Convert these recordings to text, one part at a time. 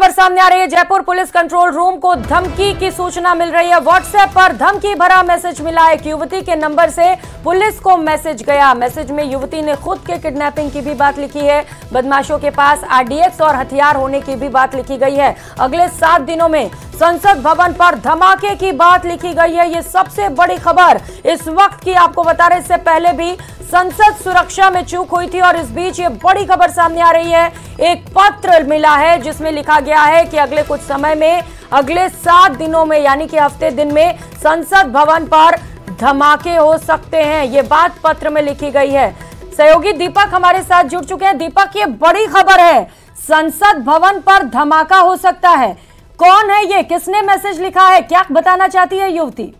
खबर सामने आ रही है। जयपुर पुलिस कंट्रोल रूम को धमकी की सूचना मिल रही है। व्हाट्सएप पर धमकी भरा मैसेज मिला एक युवती के नंबर से पुलिस को मैसेज गया। मैसेज में युवती ने खुद के किडनैपिंग की भी बात लिखी है। बदमाशों के पास आरडीएक्स और हथियार होने की भी बात लिखी गई है। अगले सात दिनों में संसद भवन पर धमाके की बात लिखी गई है। ये सबसे बड़ी खबर इस वक्त की आपको बता रहे इससे पहले भी संसद सुरक्षा में चूक हुई थी और इस बीच ये बड़ी खबर सामने आ रही है। एक पत्र मिला है जिसमें लिखा गया है कि अगले कुछ समय में, अगले सात दिनों में, यानी कि हफ़्ते दिन में संसद भवन पर धमाके हो सकते हैं। ये बात पत्र में लिखी गई है। सहयोगी दीपक हमारे साथ जुड़ चुके हैं। दीपक, ये बड़ी खबर है। संसद भवन पर धमाका हो सकता है। कौन है ये? किसने मैसेज लिखा है? क्या बताना चाहती है युवती?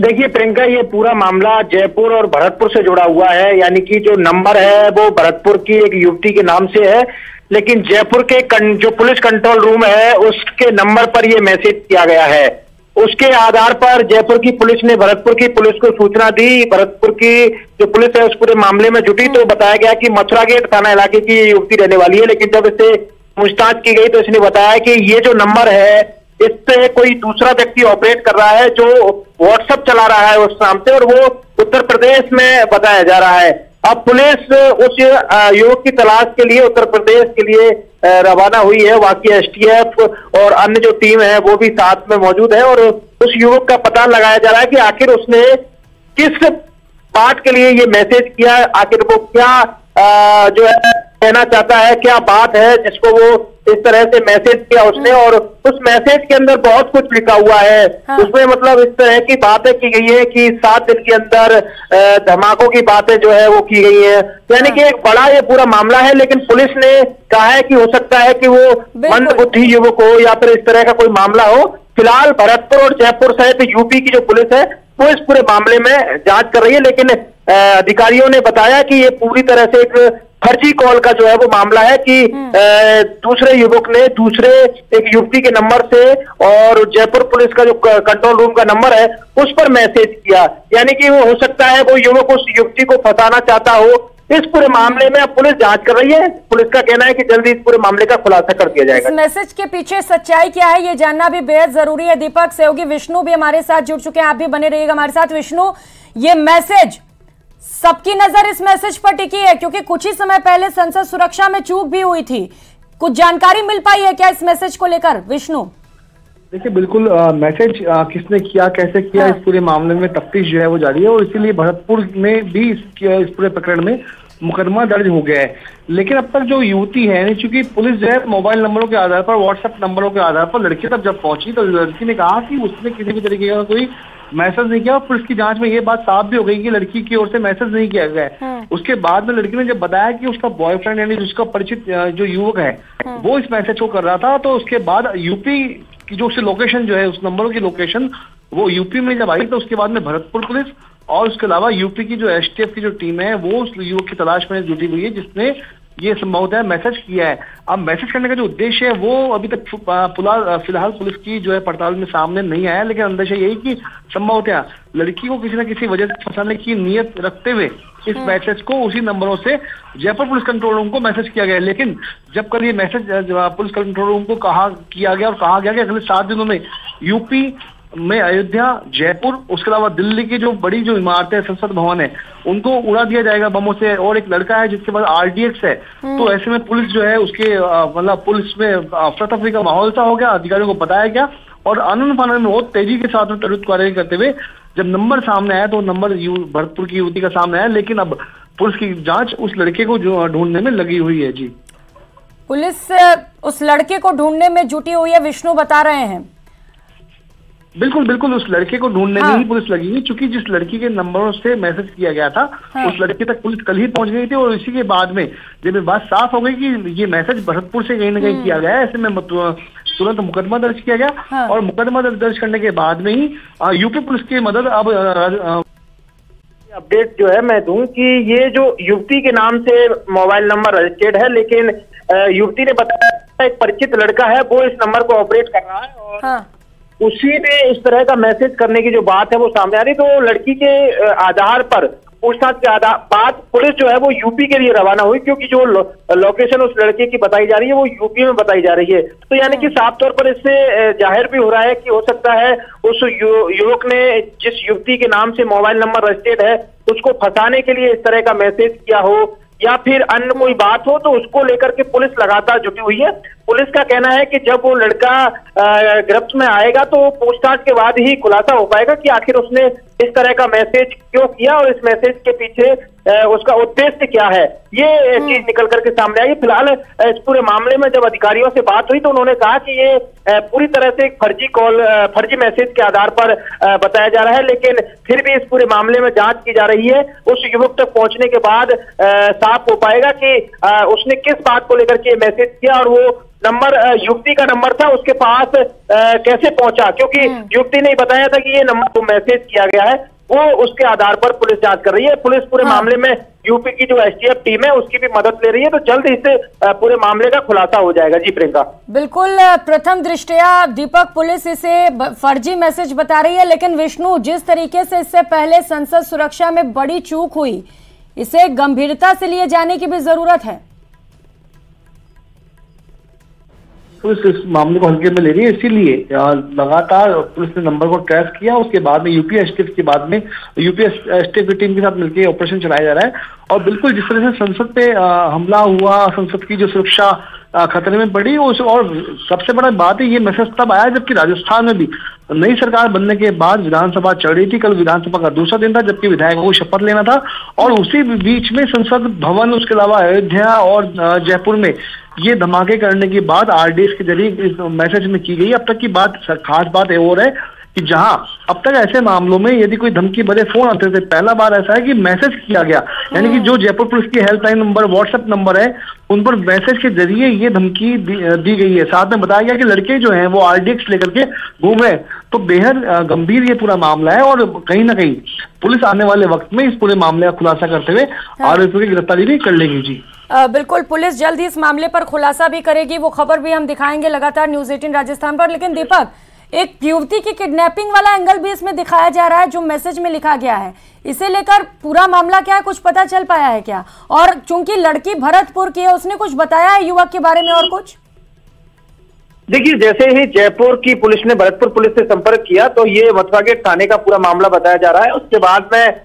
देखिए प्रियंका, ये पूरा मामला जयपुर और भरतपुर से जुड़ा हुआ है। यानी कि जो नंबर है, वो भरतपुर की एक युवती के नाम से है। लेकिन जयपुर के जो पुलिस कंट्रोल रूम है, उसके नंबर पर ये मैसेज किया गया है। उसके आधार पर जयपुर की पुलिस ने भरतपुर की पुलिस को सूचना दी। भरतपुर की जो पुलिस है, उस पूरे मामले में जुटी। तो बताया गया कि मथुरा गेट थाना इलाके की युवती रहने वाली है। लेकिन जब इसे पूछताछ की गई तो इसने बताया कि ये जो नंबर है इस पे कोई दूसरा व्यक्ति ऑपरेट कर रहा है जो व्हाट्सएप चला रहा है उस नाम से और वो उत्तर प्रदेश में बताया जा रहा है। अब पुलिस उस युवक की तलाश के लिए उत्तर प्रदेश के लिए रवाना हुई है। वहाँ की एसटीएफ और अन्य जो टीम है वो भी साथ में मौजूद है और उस युवक का पता लगाया जा रहा है कि आखिर उसने किस बात के लिए ये मैसेज किया, आखिर वो क्या जो है कहना चाहता है क्या बात है जिसको वो इस तरह से मैसेज किया उसने और उस मैसेज के अंदर बहुत कुछ लिखा हुआ है। हाँ। उसमें मतलब इस तरह की बातें की गई है कि सात दिन के अंदर धमाकों की बातें जो है वो की गई है। यानी कि एक बड़ा ये पूरा मामला है लेकिन पुलिस ने कहा है कि हो सकता है कि वो मंद बुद्धि युवक हो या फिर इस तरह का कोई मामला हो। फ़िलहाल भरतपुर और जयपुर सहित यूपी की जो पुलिस है वो इस पूरे मामले में जाँच कर रही है लेकिन अधिकारियों ने बताया कि ये पूरी तरह से एक फर्जी कॉल का जो है वो मामला है कि हम्म। दूसरे युवक ने दूसरे एक युवती के नंबर से और जयपुर पुलिस का जो कंट्रोल रूम का नंबर है उस पर मैसेज किया। यानी कि वो हो सकता है वो युवक उस युवती को फंसाना चाहता हो। इस पूरे मामले में अब पुलिस जाँच कर रही है। पुलिस का कहना है कि जल्दी इस पूरे मामले का खुलासा कर दिया जाएगा। मैसेज के पीछे सच्चाई क्या है ये जानना भी बेहद ज़रूरी है। दीपक सहयोगी विष्णु भी हमारे साथ जुड़ चुके हैं। आप भी बने रहिएगा हमारे साथ। विष्णु ये मैसेज सबकी नज़र इस मैसेज पर टिकी है क्योंकि कुछ ही समय पहले संसद सुरक्षा में चूक भी हुई थी। कुछ जानकारी मिल पाई है क्या इस मैसेज को लेकर? विष्णु। देखिए बिल्कुल मैसेज किसने किया कैसे किया हाँ। इस पूरे मामले में तफ्तीश जो है वो जारी है और इसीलिए भरतपुर में भी इस, इस पूरे प्रकरण में मुकदमा दर्ज हो गया है। लेकिन अब तक जो युवती है चूँकि पुलिस जो है मोबाइल नंबरों के आधार पर व्हाट्सएप नंबरों के आधार पर लड़की तक जब पहुँची तो लड़की ने कहा कि उसने किसी भी तरीके का कोई मैसेज नहीं किया और पुलिस की जाँच में ये बात साफ़ भी हो गई कि लड़की की ओर से मैसेज नहीं किया गया हाँ। उसके बाद में लड़की ने जब बताया कि उसका बॉयफ्रेंड यानी जिसका परिचित जो युवक है हाँ। वो इस मैसेज को कर रहा था तो उसके बाद यूपी की जो उसकी लोकेशन जो है उस नंबरों की लोकेशन वो यूपी में जब आई तो उसके बाद में भरतपुर पुलिस और उसके अलावा यूपी की जो एसटीएफ की जो टीम है वो उस युवक की तलाश में जुटी हुई है जिसने ये संभवतः मैसेज किया है अब मैसेज करने का जो उद्देश्य है वो अभी तक फ़िलहाल पुलिस की जो है पड़ताल में सामने नहीं आया लेकिन अंदेशा यही कि संभवतः लड़की को किसी न किसी वजह से फंसाने की नीयत रखते हुए इस मैसेज हम्म। को उसी नंबरों से जयपुर पुलिस कंट्रोल रूम को मैसेज किया गया लेकिन जब कल ये मैसेज पुलिस कंट्रोल रूम को कहा किया गया और कहा गया कि अगले सात दिनों में यूपी में अयोध्या जयपुर उसके अलावा दिल्ली की जो बड़ी जो इमारतें संसद भवन है उनको उड़ा दिया जाएगा बमों से। और एक लड़का है जिसके पास आरडीएक्स है। हम्म। तो ऐसे में पुलिस जो है उसके मतलब पुलिस में अफरा तफरी का माहौल सा हो गया अधिकारियों को बताया गया। और आनंद फानंद में बहुत तेज़ी के साथ कार्रवाई करते हुए जब नंबर सामने आया तो नंबर भरतपुर की युवती का सामने आया। लेकिन अब पुलिस की जाँच उस लड़के को जो ढूँढने में लगी हुई है। जी। पुलिस उस लड़के को ढूँढने में जुटी हुई है विष्णु बता रहे हैं। बिल्कुल बिल्कुल उस लड़के को ढूँढने हाँ। में ही पुलिस लगी हुई क्योंकि जिस लड़की के नंबरों से मैसेज किया गया था हाँ। उस लड़के तक पुलिस कल ही पहुँच गई थी और इसी के बाद में जब बात साफ़ हो गई कि ये मैसेज भरतपुर से कहीं ना कहीं हम्म। किया गया है ऐसे में तुरंत मुकदमा दर्ज किया गया हाँ। और मुकदमा दर्ज करने के बाद में ही यूपी पुलिस की मदद अब अपडेट जो है मैं दूँ कि ये जो युवती के नाम से मोबाइल नंबर रजिस्टर्ड है लेकिन युवती ने बताया एक परिचित लड़का है वो इस नंबर को ऑपरेट कर रहा है और हाँ। उसी में इस तरह का मैसेज करने की जो बात है वो सामने आ रही तो लड़की के आधार पर पूछताछ के आधार बाद पुलिस जो है वो यूपी के लिए रवाना हुई क्योंकि जो लो, लोकेशन उस लड़के की बताई जा रही है वो यूपी में बताई जा रही है। तो यानी कि साफ़ तौर पर इससे ज़ाहिर भी हो रहा है कि हो सकता है उस युवक ने जिस युवती के नाम से मोबाइल नंबर रजिस्टर्ड है उसको फंसाने के लिए इस तरह का मैसेज किया हो या फिर अन्य कोई बात हो तो उसको लेकर के पुलिस लगातार जुटी हुई है। पुलिस का कहना है कि जब वो लड़का गिरफ्त में आएगा तो पूछताछ के बाद ही खुलासा हो पाएगा कि आखिर उसने इस तरह का मैसेज क्यों किया और इस मैसेज के पीछे उसका उद्देश्य क्या है? ये चीज़ निकल करके सामने आई। फ़िलहाल इस पूरे मामले में जब अधिकारियों से बात हुई तो उन्होंने कहा कि ये पूरी तरह से एक फर्जी कॉल फर्जी मैसेज के आधार पर बताया जा रहा है लेकिन फिर भी इस पूरे मामले में जाँच की जा रही है। उस युवक तक पहुँचने के बाद साफ़ हो पाएगा कि उसने किस बात को लेकर के ये मैसेज किया और वो नंबर युवती का नंबर था उसके पास कैसे पहुँचा? क्योंकि युवती ने बताया था कि ये नंबर को मैसेज किया गया है वो उसके आधार पर पुलिस जाँच कर रही है। पुलिस पूरे हाँ। मामले में यूपी की जो एसटीएफ टीम है उसकी भी मदद ले रही है। तो जल्द इससे पूरे मामले का खुलासा हो जाएगा। जी प्रियंका। बिल्कुल प्रथम दृष्टया दीपक पुलिस इसे फर्जी मैसेज बता रही है लेकिन विष्णु जिस तरीके से इससे पहले संसद सुरक्षा में बड़ी चूक हुई इसे गंभीरता से लिए जाने की भी ज़रूरत है। पुलिस इस मामले को हल्के में ले रही है, इसीलिए लगातार पुलिस ने नंबर को ट्रेस किया, उसके बाद में यूपी एसटीएफ के बाद में यूपी एसटीएफ की टीम के साथ मिलकर ऑपरेशन चलाया जा रहा है। और बिल्कुल जिस तरह से संसद पे हमला हुआ, संसद की जो सुरक्षा खतरे में पड़ी, उस और सबसे बड़ा बात है, ये मैसेज तब आया जबकि राजस्थान में भी। नई सरकार बनने के बाद विधानसभा चल रही थी, कल विधानसभा का दूसरा दिन था, जबकि विधायकों को शपथ लेना था। और उसी बीच में संसद भवन, उसके अलावा अयोध्या और जयपुर में ये धमाके करने की बात आरडीएस के ज़रिए इस मैसेज में की गई। अब तक की बात खास बात ये और है कि जहाँ अब तक ऐसे मामलों में यदि कोई धमकी भरे फ़ोन आते थे पहला बार ऐसा है कि मैसेज किया गया। यानी कि जो जयपुर पुलिस की हेल्पलाइन नंबर व्हाट्सएप नंबर है उन पर मैसेज के ज़रिए ये धमकी दी, दी गई है। साथ में बताया गया कि लड़के जो हैं वो आरडीएक्स लेकर के घूम रहे तो बेहद गंभीर ये पूरा मामला है और कहीं ना कहीं पुलिस आने वाले वक्त में इस पूरे मामले का खुलासा करते हुए आरोपियों की गिरफ्तारी भी कर लेगी जी। अ, बिल्कुल पुलिस जल्द ही इस मामले पर खुलासा भी करेगी। वो खबर भी हम दिखाएँगे लगातार न्यूज़ 18 राजस्थान पर। लेकिन दीपक एक युवती की किडनैपिंग वाला एंगल भी इसमें दिखाया जा रहा है जो मैसेज में लिखा गया है। इसे लेकर पूरा मामला क्या है कुछ पता चल पाया है क्या? और चूँकि लड़की भरतपुर की है उसने कुछ बताया है युवक के बारे में और कुछ? देखिए जैसे ही जयपुर की पुलिस ने भरतपुर पुलिस से संपर्क किया तो ये मथुरा गेट थाने का पूरा मामला बताया जा रहा है। उसके बाद में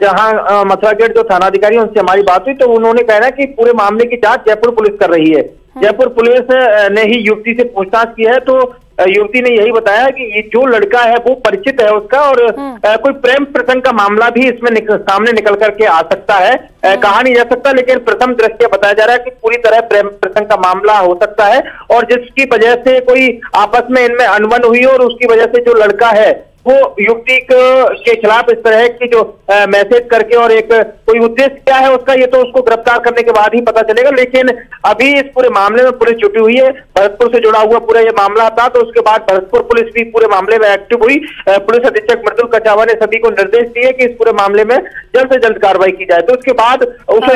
जहाँ मथुरा गेट जो थानाधिकारी हैं, उनसे हमारी बात हुई तो उन्होंने कहना कि पूरे मामले की जाँच जयपुर पुलिस कर रही है। जयपुर पुलिस ने ही युवती से पूछताछ की है तो युवती ने यही बताया कि ये जो लड़का है वो परिचित है उसका और अ, कोई प्रेम प्रसंग का मामला भी इसमें निक, सामने निकल करके आ सकता है। अ, कहा नहीं जा सकता लेकिन प्रथम दृष्टि बताया जा रहा है कि पूरी तरह प्रेम प्रसंग का मामला हो सकता है और जिसकी वजह से कोई आपस में इनमें अनबन हुई और उसकी वजह से जो लड़का है वो युवती के खिलाफ इस तरह की जो मैसेज करके और एक कोई उद्देश्य क्या है उसका ये तो उसको गिरफ़्तार करने के बाद ही पता चलेगा। लेकिन अभी इस पूरे मामले में पुलिस जुटी हुई है। भरतपुर से जुड़ा हुआ पूरा ये मामला था तो उसके बाद भरतपुर पुलिस भी पूरे मामले में एक्टिव हुई। पुलिस अधीक्षक मृदुल कचावा ने सभी को निर्देश दिए कि इस पूरे मामले में जल्द से जल्द कार्रवाई की जाए। तो उसके बाद उस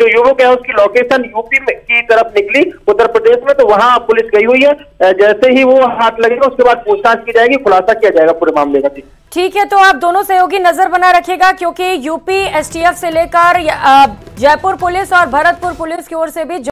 जो युवक है उसकी लोकेशन यूपी की तरफ़ निकली उत्तर प्रदेश में तो वहाँ पुलिस गई हुई है। जैसे ही वो हाथ लगेगा उसके बाद पूछताछ की जाएगी खुलासा किया जाएगा पूरे मामले का ठीक। है तो आप दोनों सहयोगी नज़र बना रखिएगा, क्योंकि यूपी एसटीएफ से लेकर जयपुर पुलिस और भरतपुर पुलिस की ओर से भी